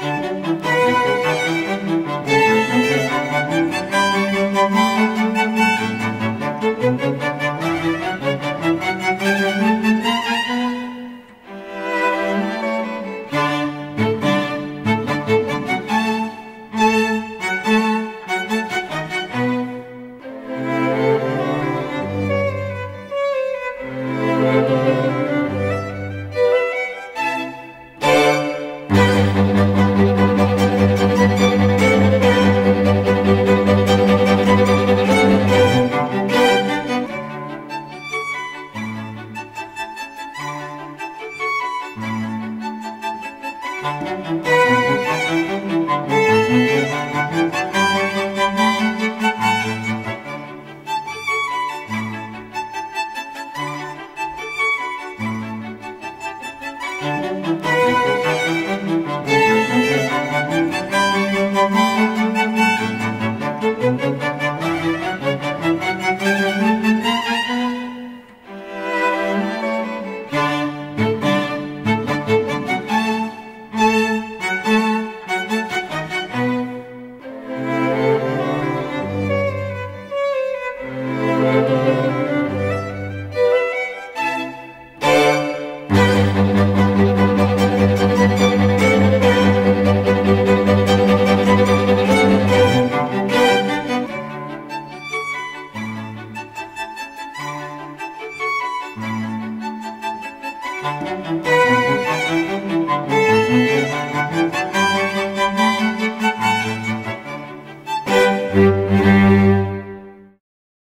Música Thank you. Thank you.